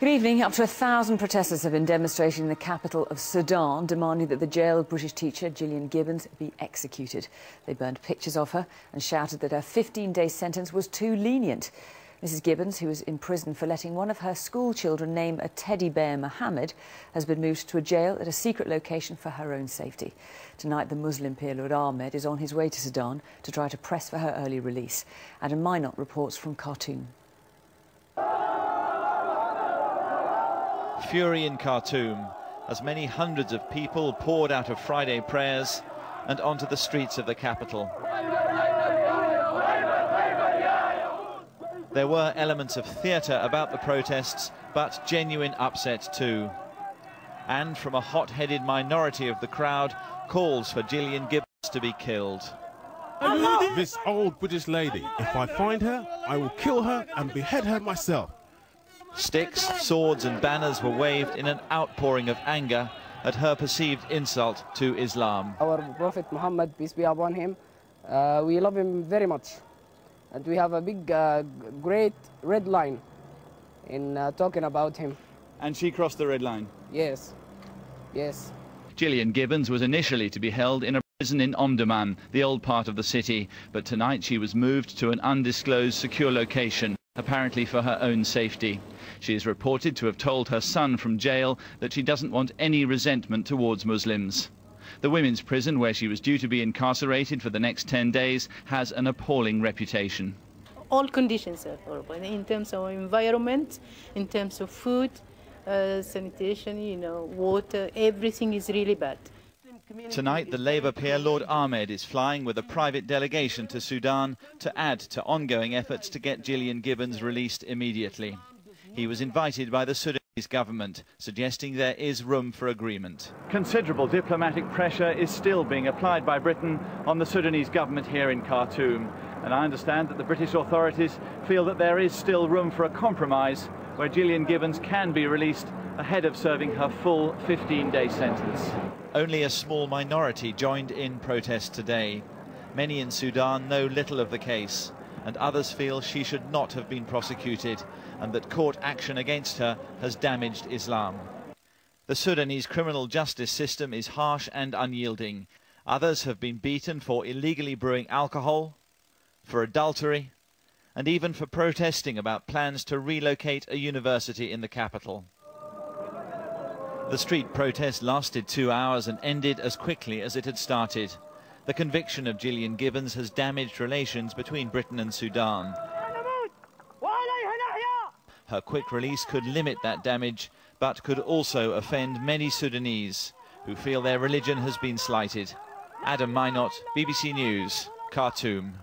Good evening. Up to a thousand protesters have been demonstrating in the capital of Sudan, demanding that the jailed British teacher Gillian Gibbons be executed. They burned pictures of her and shouted that her 15-day sentence was too lenient. Mrs Gibbons, who was in prison for letting one of her school children name a teddy bear Mohammed, has been moved to a jail at a secret location for her own safety. Tonight, the Muslim peer Lord Ahmed is on his way to Sudan to try to press for her early release. Adam Mynott reports from Khartoum. Fury in Khartoum as many hundreds of people poured out of Friday prayers and onto the streets of the capital. There were elements of theatre about the protests, but genuine upset too. And from a hot-headed minority of the crowd, calls for Gillian Gibbons to be killed. This old British lady, if I find her, I will kill her and behead her myself. Sticks, swords and banners were waved in an outpouring of anger at her perceived insult to Islam. Our Prophet Muhammad, peace be upon him, uh, we love him very much. And we have a big, uh, great red line in uh, talking about him. And she crossed the red line? Yes, yes. Gillian Gibbons was initially to be held in a prison in Omdurman, the old part of the city, but tonight she was moved to an undisclosed secure location apparently for her own safety. She is reported to have told her son from jail that she doesn't want any resentment towards Muslims. The women's prison, where she was due to be incarcerated for the next 10 days, has an appalling reputation. All conditions are horrible in terms of environment, in terms of food, uh, sanitation, you know, water, everything is really bad. Tonight, the Labour peer Lord Ahmed is flying with a private delegation to Sudan to add to ongoing efforts to get Gillian Gibbons released immediately. He was invited by the Sudanese government, suggesting there is room for agreement. Considerable diplomatic pressure is still being applied by Britain on the Sudanese government here in Khartoum. And I understand that the British authorities feel that there is still room for a compromise where Gillian Gibbons can be released ahead of serving her full 15-day sentence. Only a small minority joined in protest today. Many in Sudan know little of the case, and others feel she should not have been prosecuted and that court action against her has damaged Islam. The Sudanese criminal justice system is harsh and unyielding. Others have been beaten for illegally brewing alcohol, for adultery, and even for protesting about plans to relocate a university in the capital. The street protest lasted two hours and ended as quickly as it had started. The conviction of Gillian Gibbons has damaged relations between Britain and Sudan. Her quick release could limit that damage, but could also offend many Sudanese who feel their religion has been slighted. Adam Mynott, BBC News, Khartoum.